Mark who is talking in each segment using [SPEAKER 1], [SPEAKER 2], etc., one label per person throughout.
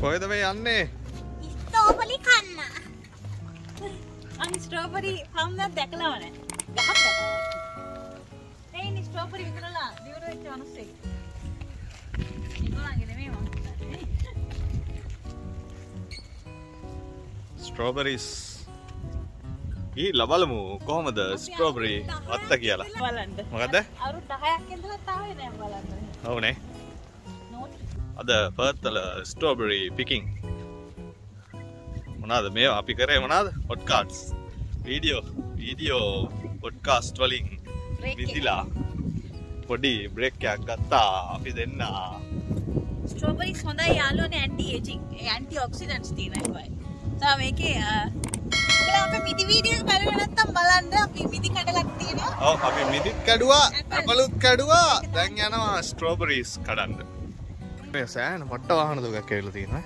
[SPEAKER 1] කොහෙද මේ යන්නේ?
[SPEAKER 2] ස්ටෝපලි කන්න.
[SPEAKER 3] අනි ස්ට්‍රෝබරි පම්දක් දැකලාවන ගහක් ඒ ස්ට්‍රෝපරි විතරලා දියුණු වෙච්ච මනුස්සෙක්. ඉන්නවගේ නෙමෙයි මම
[SPEAKER 1] ස්ට්‍රෝබරිස්. ඊ ලබලමු. කොහොමද ස්ට්‍රෝබරි වත්ත කියලා?
[SPEAKER 3] බලන්න
[SPEAKER 1] මොකද
[SPEAKER 3] අවුරු 10ක් ඉඳලා තාවේ නෑ බලන්න.
[SPEAKER 1] ඔවුනේ
[SPEAKER 3] නෝට්
[SPEAKER 1] අද පර්ත්තල ස්ටෝබරි පිකින් මොනාද මේ අපි කරේ මොනාද? පොඩ්කාට්ස් වීඩියෝ වීඩියෝ පොඩ්කාස්ට් වලින්. විදිලා පොඩි බ්‍රෙක්යක් ගත්තා. අපි දෙන්න.
[SPEAKER 3] ස්ට්‍රෝබරිස් හොඳයි. යාළුවනේ ඇන්ටි ඇන්ටි ඔක්සිඩන්ට්ස් තියෙන එකයි. තා මේකේ මිදි වීඩියෝ එක බලුවේ නැත්තම් බලන්න. අපි මිදි කඩලක් තියෙනවා.
[SPEAKER 1] ඔව් අපි මිදිත් කැඩුවා ඇපලුත් කැඩුවා. දැන් යනවා ස්ට්‍රෝබරීස් කඩන්න මේ සෑහෙන පට්ට වාහන දුකක් ඇවිල්ලා තියෙනවා.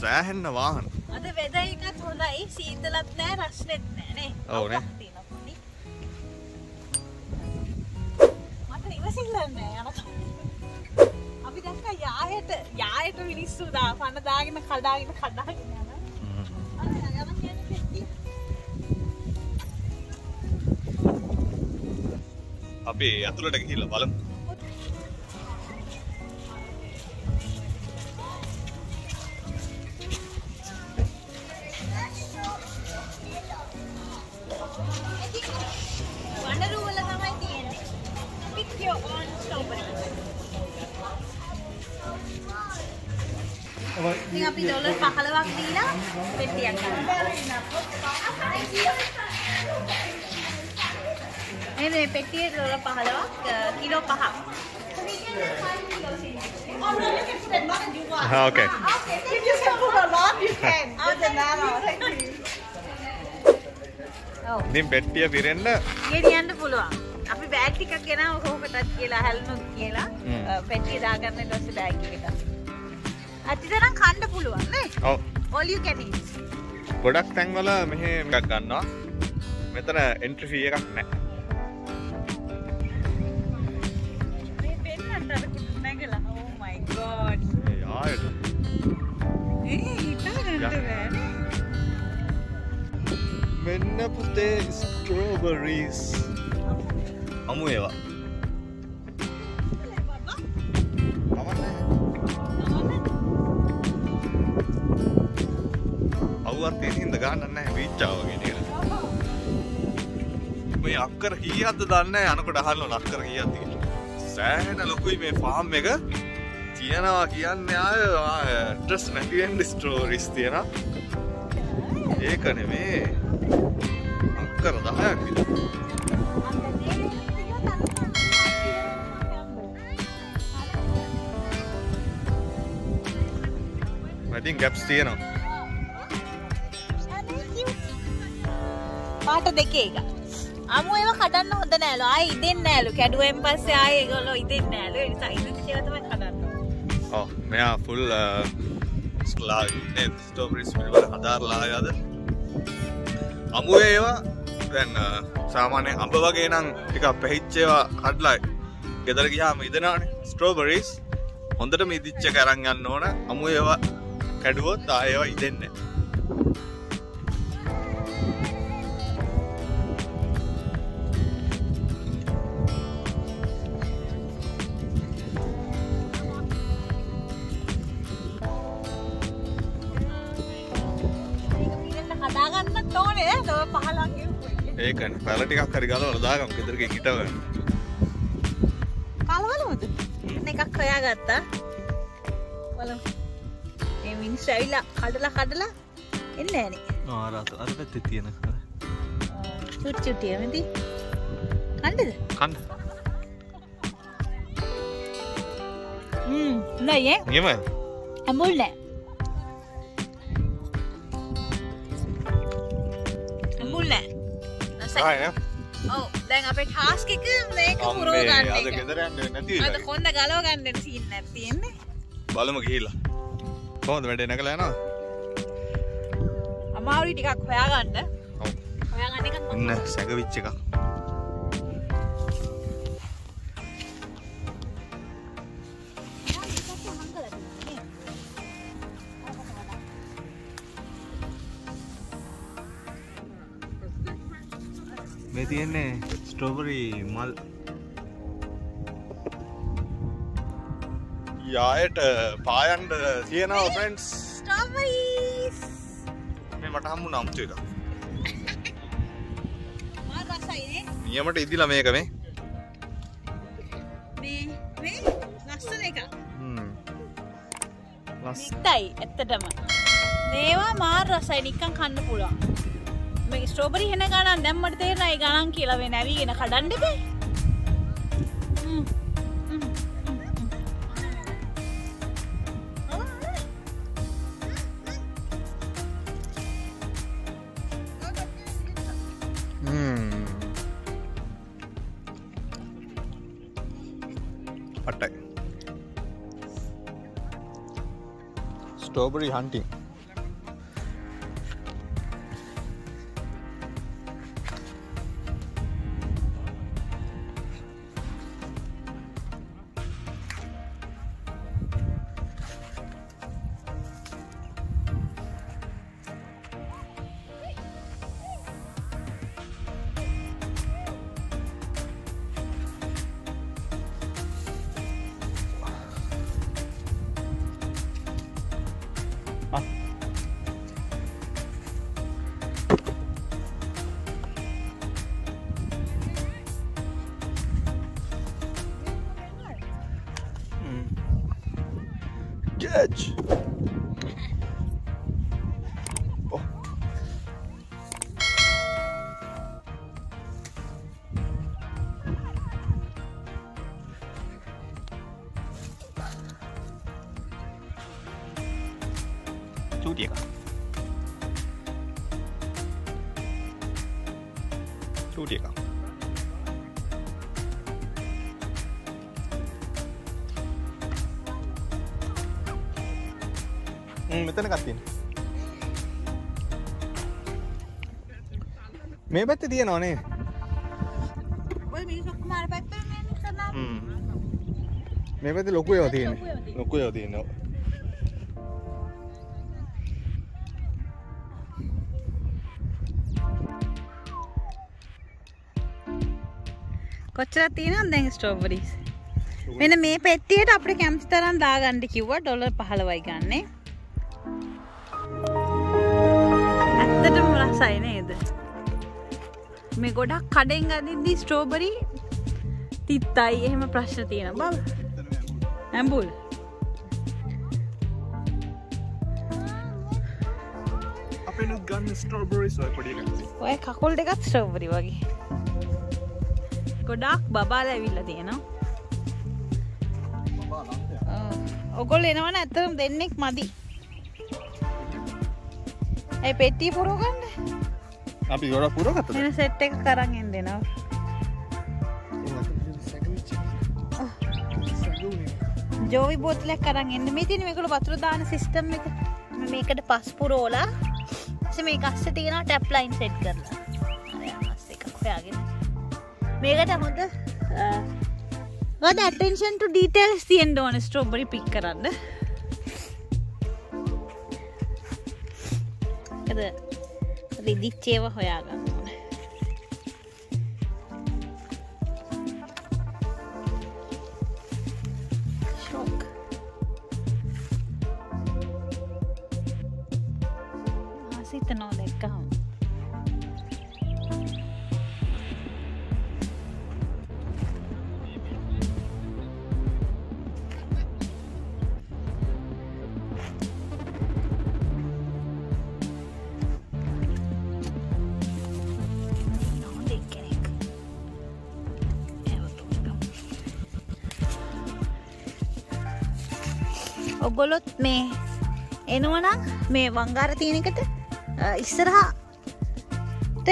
[SPEAKER 1] සෑහෙන්න වාහන.
[SPEAKER 3] අද වෙදර් එකත් හොඳයි. සීතලත් නෑ රස්නෙත් නෑ නේ.
[SPEAKER 1] ඔව් නේ.
[SPEAKER 3] මට ඉවසිල්ල නෑ යනකම්. අපි දැක්ක යායට යායට මිනිස්සු දා පන්න දාගෙන කඩාගෙන කඩාගෙන යන අන්න යමන් යන පෙට්ටිය.
[SPEAKER 1] අපි ඇතුළට ගිහිල්ලා බලමු
[SPEAKER 3] මේ මේ පෙට්ටියේ ඩොලර් 15ක් අ, කිලෝ 5ක්.
[SPEAKER 1] ඕකේ
[SPEAKER 2] If you can put a lot, you can. Put the nano. Thank you.
[SPEAKER 1] ඉතින් පෙට්ටිය පිරෙන්න
[SPEAKER 3] ගෙනියන්න පුළුවන්. අපි බෑග් ටිකක් ගෙනාව ටච් කියලා හැල්නුත් කියලා පෙට්ටිය දාගන්න ඊට පස්සේ බෑග් එකට. අතිතරම් කන්න පුළුවන් නේ?
[SPEAKER 1] ඔව්
[SPEAKER 3] all you can eat.
[SPEAKER 1] ගොඩක් තැන්වල මෙහෙ එකක් ගන්නවා මෙතන එන්ට්‍රි ෆී එකක් නැහැ මෙන්න පුතේ ස්ට්‍රෝබරීස් අමු ඒවා. අවුවත් තියෙන හින්දා ගන්නත් නැහැ වීච්චාව වගේ නේද මේ අක්කර කීයක්ද දන්නේ නැහැ. අනකොට අහන්න ඕන අක්කර කීයක්ද කියලා. සෑහෙන ලොකුයි මේ ෆාම් එක තියෙනවා කියන්නේ ආය ඇඩ්‍රස් නැති වෙන්න ස්ටෝරිස් තියෙනවා ඒක නෙමේ අක්කර 10ක් විතර මතින් ගැප්ස් තියෙනවා
[SPEAKER 3] පාට දෙකේ එක. අමු ඒවා කඩන්න හොඳ නෑලු. ආයේ ඉදෙන්නේ නෑලු. කැඩුවෙන් පස්සේ ආයේ ඒගොල්ලෝ ඉදෙන්නේ නෑලු. ඒ නිසා ඉදිච්ච ඒවා තමයි කඩන්න ඕනේ.
[SPEAKER 1] ඔව් මෙයා ෆුල් uh, ස්ලා ස්ටෝබරිස් පිළිබඳ හදාරලා ආයද? අමු ඒවා දැන් uh, අ, සාමාන්‍යයෙන් අඹ වගේ නම් ටිකක් පැහිච්ච ඒවා කඩලා ගෙදර ගියාම ඉදෙනවනේ. ස්ට්‍රෝබරිස් හොඳටම ඉදිච්ච එක අරන් යන්න ඕන. අමු ඒවා කැඩුවොත් ආයෙ ඒවා ඉදෙන්නේ. ඒකනේ පැල ටිකක් හරි ගලවලා දාගමු ගෙදරකින් හිටව ගන්න.
[SPEAKER 3] කලවලුද? එන්න එකක් හොයාගත්තා. බලමු. මේ මිනිස්සු ඇවිල්ලා කඩලා කඩලා එන්නේ නෑනේ.
[SPEAKER 1] ආ අර අර පැත්තේ තියෙන
[SPEAKER 3] චුට් චුට්ටිය මෙති. කණ්ඩද?
[SPEAKER 1] කන්න.
[SPEAKER 3] හ්ම්. නෑ ඈ.
[SPEAKER 1] නියමයි.
[SPEAKER 3] අමුල් නෑ. දැන් අපේ ටාස්ක් එක මේක පුරව
[SPEAKER 1] අම්මේ
[SPEAKER 3] ගන්න
[SPEAKER 1] අද
[SPEAKER 3] එක.
[SPEAKER 1] ගෙදර යන්නේ නැති
[SPEAKER 3] අද
[SPEAKER 1] වෙලා.
[SPEAKER 3] කොන්ද ගලව ගන්න සීන් එකක් තියෙන්නේ.
[SPEAKER 1] බලමු ගිහිල්ලා. කොහොමද වැඩේ නැගලා යනවා?
[SPEAKER 3] අමාරුයි ටිකක් හොයාගන්න. හොයාගන්න මම
[SPEAKER 1] ඉන්න සැගවිච් එකක්. මේ තියෙන්නේ ස්ටෝබරි මල් යායට පායන්ඩ තියෙනවා
[SPEAKER 3] ස්ට්‍රෝබරීස්
[SPEAKER 1] මේ මට හම්මු නම්තු එක
[SPEAKER 3] මා රසයිනේ
[SPEAKER 1] නියමට ඉදිල මේක මේ.
[SPEAKER 3] මේ මේ ලස්සන එක
[SPEAKER 1] ලස්
[SPEAKER 3] මික්තයි ඇත්තටම. මේවා මාර් රසයි නික්කන් කන්න පුළුවන් මේ ස්ට්‍රෝබරි හෙන ගණන් දැම්මට තේරනයි ගණන් කියලා වෙ නැවීගෙන කඩන්ඩබේ
[SPEAKER 1] පට්ටයි ස්ටෝබරි හන්ටිං Judge. Oh. චූටි එක චූටි එක මෙතන කත්තින මේ පැත්ත තියෙනවානේ
[SPEAKER 3] ඔය මිනිස්සු මාර පැත්තෙන් යන්නේ කරනවා
[SPEAKER 1] මේ පැති ලොකු ඒවා තියෙන ලොකු ඒවා තියෙනවා.
[SPEAKER 3] කොච්චරක් තියෙනවද දැන් ස්ට්‍රෝබරිස් මෙන්න මේ පෙට්ටියට අපිට කැම්ස් තරම් දාගන්න කිව්වා ඩොලර් 15යි ගන්නේ රසයි නේද? මේ ගොඩක් කඩෙන් අදිද්දි ස්ට්‍රෝබරි තිත්තයි. එහෙම ප්‍රශ්න තියෙන බව. ඇම්බුල්
[SPEAKER 1] ඔය
[SPEAKER 3] කකුල් දෙකත් ස්ට්‍රෝබරි වගේ. ගොඩක් බබාල ඇවිල්ල තියෙනවා. ඔගොල් එනවන ඇතරම් දෙන්නෙක් මදි ඇයි පෙට්ටි පුරෝගන්න
[SPEAKER 1] අපි ගොඩ පුරගත
[SPEAKER 3] සෙට් එක කරගෙන් දෙනවා ජෝවි බෝතලයක් කරන්න එන්න. මේ තින මේකළ වතුර දාන සිිස්ටම් එක. මේකට පස්පුරෝලා මේ කස්ස තියෙන ටැප්ලයින් සෙට් කරලා. එකක් හොයාගෙන. මේකට හොඳ ගද ඇටෙන්ෂන් ඩීටල්ස් තියෙන් ඕන ස්ට්‍රෝබරි පික් කරන්න රිදිච්චේව හොයාගන්න ඕන. ශෝක් ආසිත නෝ දැක්කහම් ඔගොලොත් මේ එනුවනම් මේ වංගාර තියෙනකට ඉස්සරහා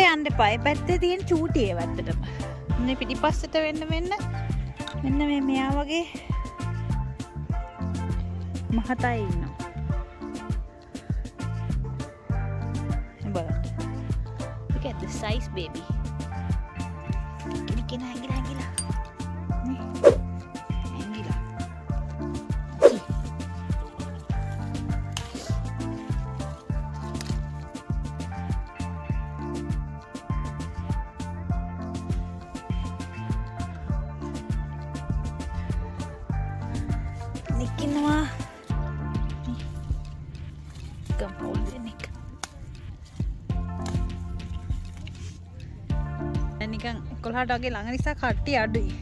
[SPEAKER 3] යන්න පයි පැත්තේ තියෙන චූටිය වැත්තටම න්න පිටි පස්සට වෙන්න වෙන්න මෙන්න මේ මෙයා වගේ මහතයි ඉන්න බලන්න. Look at the size, baby. Kina kina gila කොල්හට වගේ ළඟ නිසා කට්ටි අඩුයි.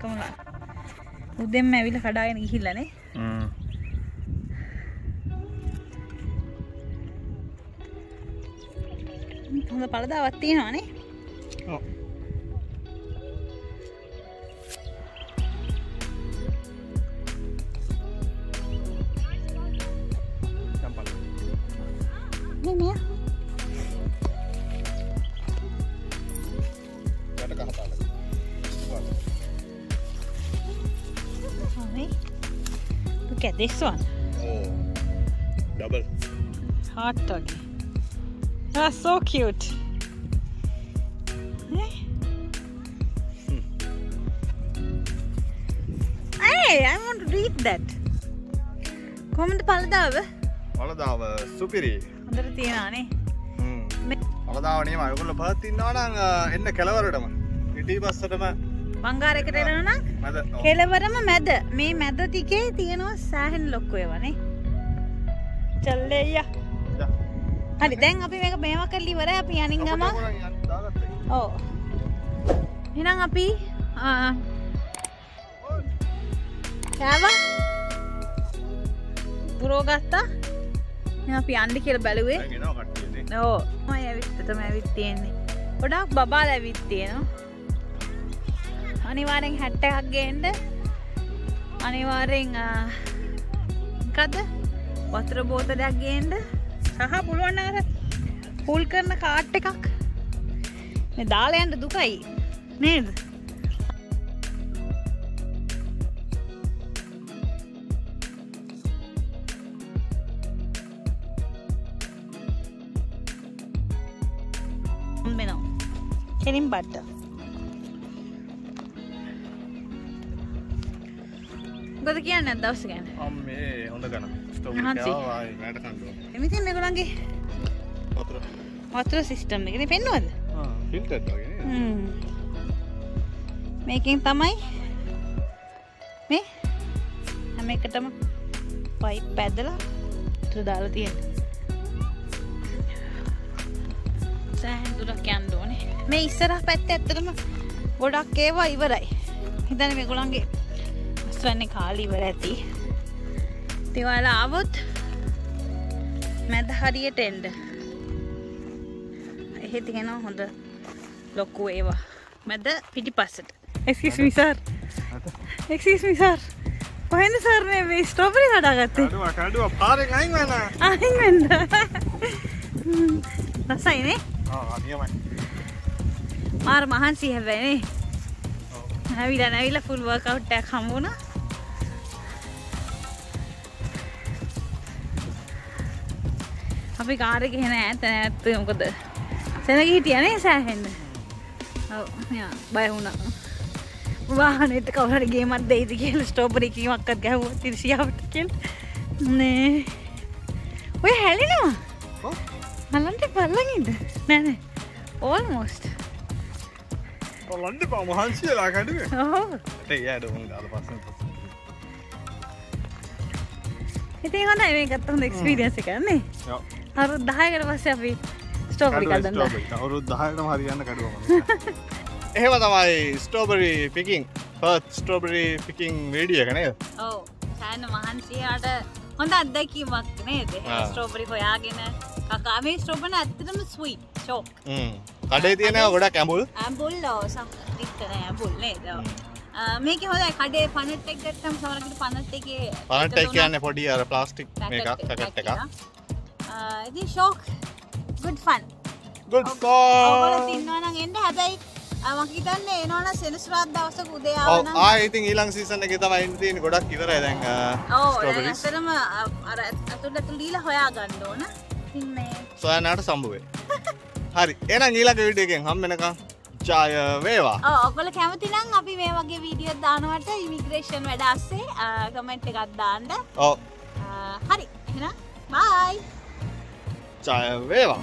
[SPEAKER 3] කමලා උදෙම ඇවිල කඩාගෙන ගිහිල්ලනේ හොඳ පලදාවත් තියෙනවානේ look at this one
[SPEAKER 1] double
[SPEAKER 3] heart වගේ that's so cute Eh? Hey, I want to read that. කොහොමද පළදාව?
[SPEAKER 1] වලදාව සුපිරි
[SPEAKER 3] හොඳට තියනවානේ. මේ
[SPEAKER 1] වලදාවනේ මයකුල්ල පහත්තින්නවානං එන්න කෙලවරටම ඉටී පස්සටම
[SPEAKER 3] බංගාරයකට එනවා නම්
[SPEAKER 1] මැද
[SPEAKER 3] කෙලවරම මැද මේ මැද තිකේ තියෙනවා සෑහෙන් ලොක්කුව වනේ. චල්ලෙය. හරි දැන් අපි මේක මේවා කරලා ඉවරයි අපි යනින් ගමන්. ඔව්. එහෙනම් අපි කෑවා? පුරෝ ගත්තා? එහෙනම් අපි යන්න කියලා බැලුවේ. ඕ මම ඇවිත් තමයි ඇවිත් තියෙන්නේ. ගොඩාක් බබාලා ඇවිත් තියෙනවා. අනිවාර්යෙන් හැට් එකක් ගේන්න. අනිවාර්යෙන් ආ, මොකද්ද? වතුර බෝතලයක් ගේන්න. සහ පුළුවන් නම් අර පුල් කරන කාට් එකක්. මේ දාලා යන්න දුකයි. නේද? හම්බෙනවා. කෙලින් බට්ට. මොකද කියන්නේ දවස ගැන?
[SPEAKER 1] හොඳ ගන
[SPEAKER 3] මේගොල්ලන්ගේ
[SPEAKER 1] පතුර
[SPEAKER 3] වතුර සිස්ටම් එකනේ පෙන්වද? මේකෙන් තමයි මේ හැම එකටම පයිප් පැදලා වතුර දාලා තියෙන්නේ. සෑහෙන දුරක් යන්න ඕනේ. මේ ඉස්සරහ පැත්තේ ඇත්තටම ගොඩක් ඒවා ඉවරයි. හිතන්නේ මේගොල්ලන්ගේ අස්වන්නේ කාලේ ඉවර ඇති. ඉතින් ඔයාලා ආවොත් මැද හරියට එන්න. එහෙ තියෙනවා හොඳ ලොකු ඒවා. මැද පිටිපස්සට. Excuse me sir. Excuse me sir. කොහෙන්ද සර් මේ මේ ස්ට්‍රොබෙරි හදාගත්තේ?
[SPEAKER 1] කඩුව කඩුව පාරෙන් අයින් වෙන
[SPEAKER 3] අයින් වෙන්න. රසයිනේ.
[SPEAKER 1] නියමයි
[SPEAKER 3] මාර මහන්සි හැබැයිනේ. ඇවිල්ලා නැවිල්ලා ෆුල් වර්කවුට් අපි කාර් එකේ හෙන ඈත ඈත මොකද? සෙනග හිටියනේ සෑහෙන්න. ඔව් මෙයා බය වුණා. වාහනේට කවුරු හරි ගේමක් දෙයිද කියලා ස්ට්‍රොබෙරි කීමක්වත් ගැහුවා තිරසියාවට කියලා. නේ. ඔය හැලෙනවා.
[SPEAKER 1] ඔව්.
[SPEAKER 3] බලන්න බලන් ඉන්න. නෑ නෑ. almost.
[SPEAKER 1] ලන්ඩ පා මහන්සියලා කඩුව. යට පස්ස
[SPEAKER 3] ඉතින් හොඳයි මේකත් හොඳ එක්ස්පීරියන්ස් එකක් නේ. අර 10කට පස්සේ අපි ස්ට්‍රොබෙරි කඩන්න.
[SPEAKER 1] අවුරුත් දහයටම හරියන්න කඩුවම එහෙම තමයි ස්ටෝබරි පිකින් පත් ස්ටෝබරි පිකින් වේඩිය කනය
[SPEAKER 3] ඔව්. සෑහෙන මහන්සියට හොඳ අත්දැකීමක් නේද?
[SPEAKER 1] ආ.
[SPEAKER 3] ස්ට්‍රොබෙරි හොයාගෙන කකා මේ ස්ට්‍රොබෙරි ඇත්තටම ස්වීට්. ෂෝක්.
[SPEAKER 1] කඩේ තියෙන ගොඩක් ඇඹුල්
[SPEAKER 3] ඇම්බුල් ඔව් සම්පූර්ණ ඇම්බුල් නේද? මේක හොඳයි කඩේ පනට් එක ගත්තම සමහරකට පනට් එකේ
[SPEAKER 1] පනට එක කියන්න පොඩි අර ප්ලාස්ටික් මේක පැකට් එක
[SPEAKER 3] good fun.
[SPEAKER 1] ගුඩ්
[SPEAKER 3] ඔයගොල්ලෝ ඉන්නවා නම් එන්න. හැබැයි අ, මම හිතන්නේ එනවනම් සෙනසුරාදා දවසක උදේ
[SPEAKER 1] ආයිතින් ඊළං සීසන එක තමයි ඉන්න තියෙන ගොඩක්
[SPEAKER 3] ඇත්තටම අර අතුල අතුල දීලා හොයා ගන්න ඕන.
[SPEAKER 1] සොයනාට සම්බුවේ හරි. එනම් ඊළඟ විඩිය එකෙන් හම්බෙනකම් ජය වේවා.
[SPEAKER 3] ඔව් ඔයගොල්ලෝ කැමති නම් අපි මේ වගේ වීඩියෝ දානවට ඉමිග්‍රේෂන් වැඩ අස්සේ කමෙන්ට් එකක් දාන්න.
[SPEAKER 1] ඔව්.
[SPEAKER 3] අ, හරි. එහෙනම් බයි.
[SPEAKER 1] 展位了